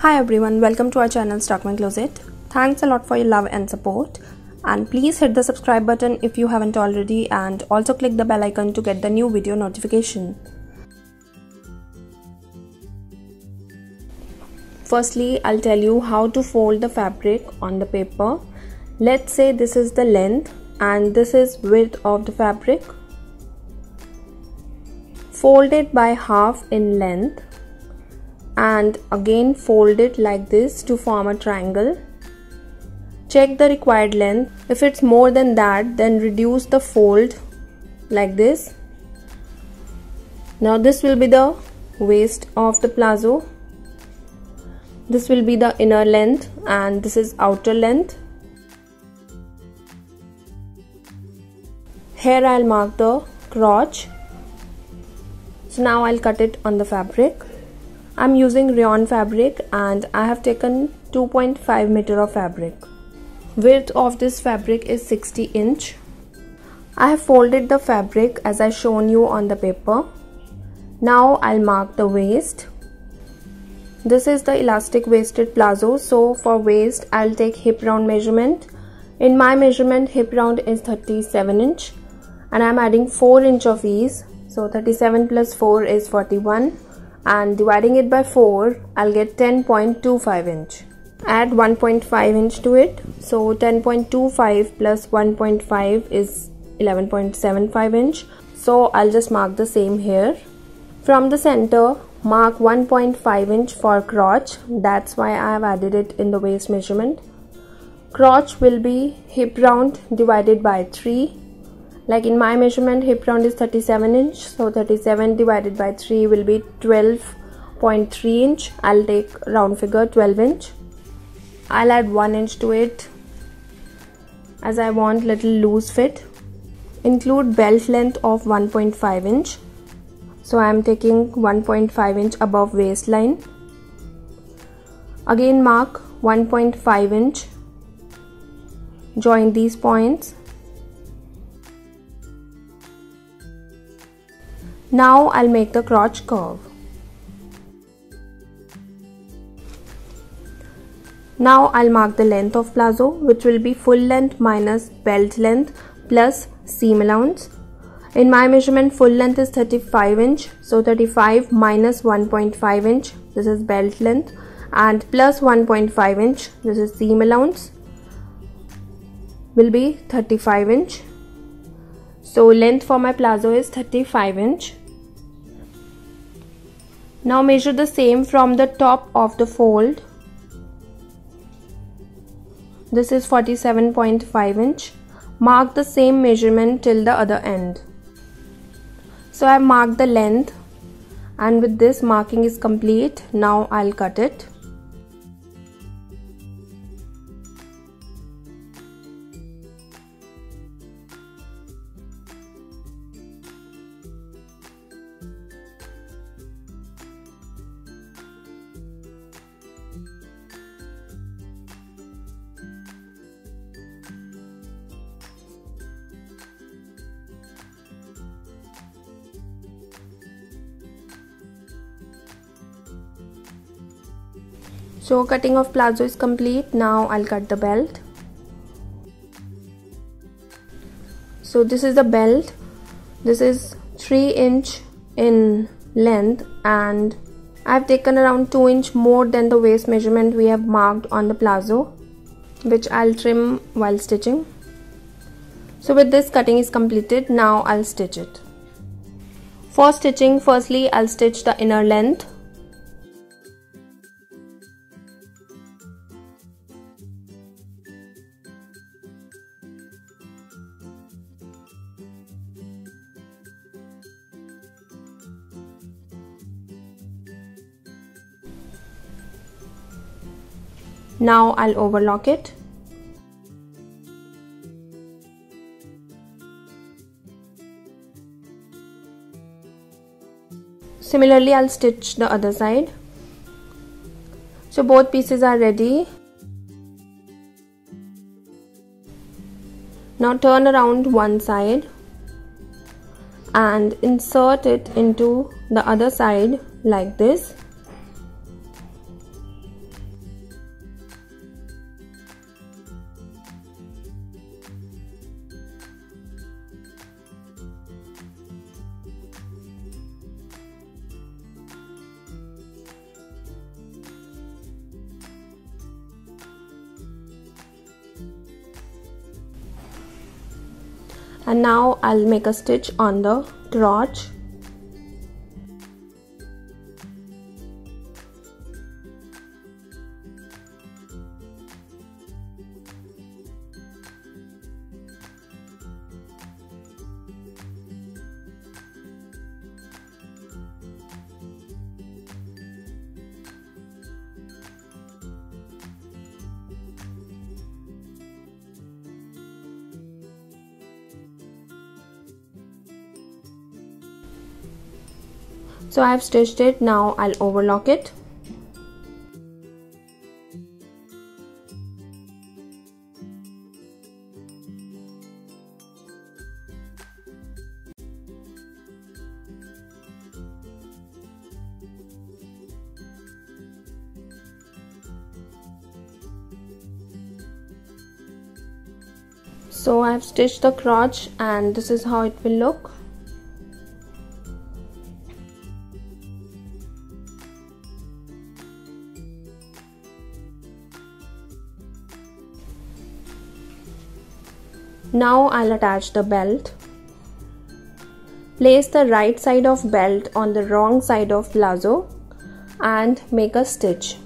Hi everyone, welcome to our channel Stalk my Closet. Thanks a lot for your love and support. And please hit the subscribe button if you haven't already and also click the bell icon to get the new video notification. Firstly, I'll tell you how to fold the fabric on the paper. Let's say this is the length and this is width of the fabric. Fold it by half in length and again fold it like this to form a triangle. Check the required length. If it's more than that, then reduce the fold like this. Now this will be the waist of the palazzo. This will be the inner length and this is outer length. Here I'll mark the crotch. So now I'll cut it on the fabric. I'm using rayon fabric and I have taken 2.5 meter of fabric. Width of this fabric is 60 inch. I have folded the fabric as I shown you on the paper. Now I'll mark the waist. This is the elastic waisted palazzo so for waist I'll take hip round measurement. In my measurement hip round is 37 inch and I'm adding 4 inch of ease so 37 plus 4 is 41 and dividing it by 4 I'll get 10.25 inch. Add 1.5 inch to it. So 10.25 plus 1.5 is 11.75 inch. So I'll just mark the same here. From the center mark 1.5 inch for crotch. That's why I have added it in the waist measurement. Crotch will be hip round divided by 3 like in my measurement hip round is 37 inch so 37 divided by 3 will be 12.3 inch. I'll take round figure 12 inch. I'll add 1 inch to it as I want little loose fit. Include belt length of 1.5 inch. So I am taking 1.5 inch above waistline. Again mark 1.5 inch. Join these points Now I'll make the crotch curve. Now I'll mark the length of palazzo which will be full length minus belt length plus seam allowance. In my measurement full length is 35 inch so 35 minus 1.5 inch this is belt length and plus 1.5 inch this is seam allowance will be 35 inch so length for my palazzo is 35 inch now measure the same from the top of the fold. This is 47.5 inch. Mark the same measurement till the other end. So I marked the length and with this marking is complete. Now I'll cut it So cutting of palazzo is complete. Now I'll cut the belt. So this is the belt. This is 3 inch in length and I've taken around 2 inch more than the waist measurement we have marked on the palazzo which I'll trim while stitching. So with this cutting is completed now I'll stitch it. For stitching firstly I'll stitch the inner length Now I'll overlock it. Similarly, I'll stitch the other side. So both pieces are ready. Now turn around one side and insert it into the other side like this and now I'll make a stitch on the crotch so I have stitched it. Now I'll overlock it. So I've stitched the crotch and this is how it will look Now I'll attach the belt. Place the right side of belt on the wrong side of palazzo and make a stitch.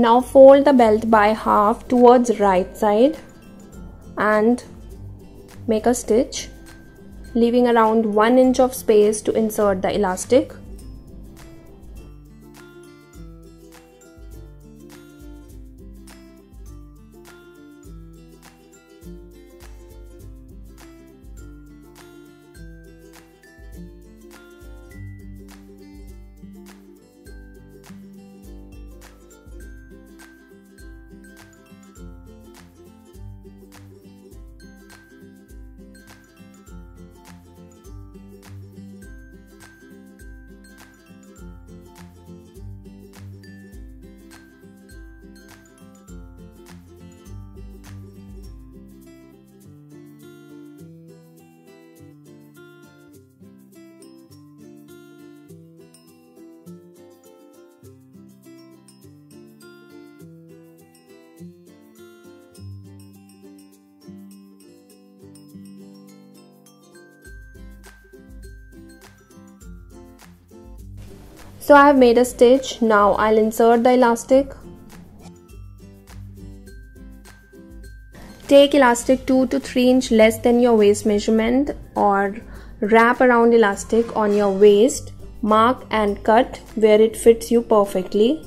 Now fold the belt by half towards right side and make a stitch leaving around 1 inch of space to insert the elastic. So I have made a stitch. Now I'll insert the elastic. Take elastic 2 to 3 inch less than your waist measurement or wrap around elastic on your waist, mark and cut where it fits you perfectly.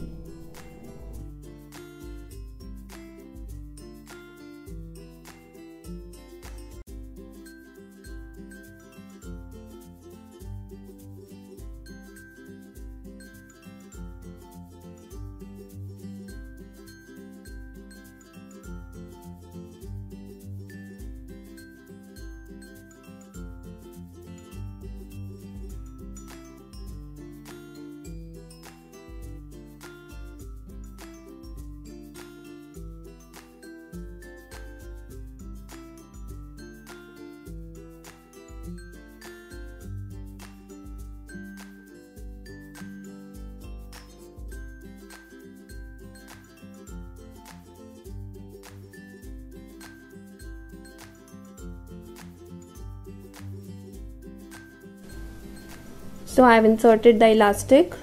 So I've inserted the elastic.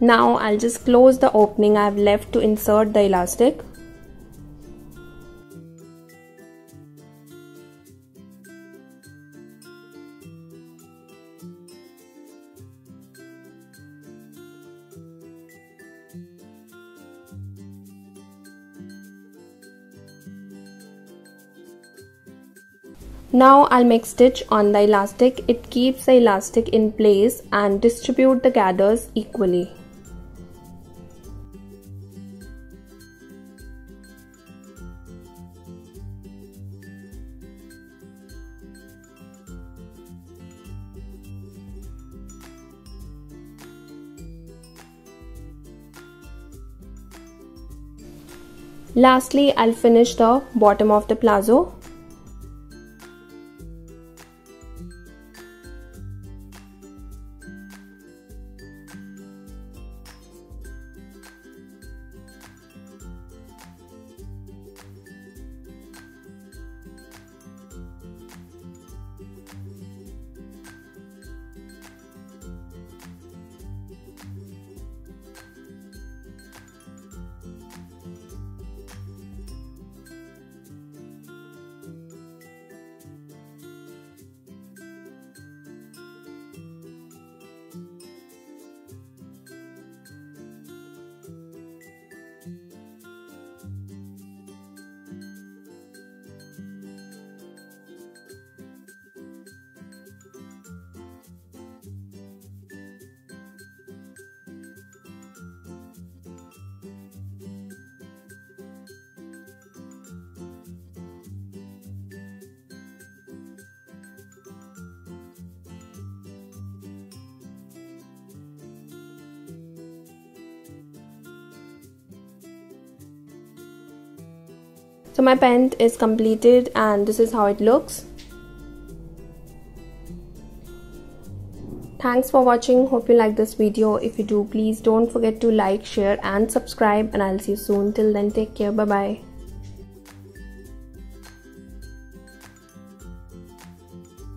Now I'll just close the opening I've left to insert the elastic Now I'll make stitch on the elastic. It keeps the elastic in place and distribute the gathers equally. Lastly, I'll finish the bottom of the palazzo. So my pant is completed and this is how it looks. Thanks for watching. Hope you like this video. If you do please don't forget to like share and subscribe and i'll see you soon. Till then take care. Bye bye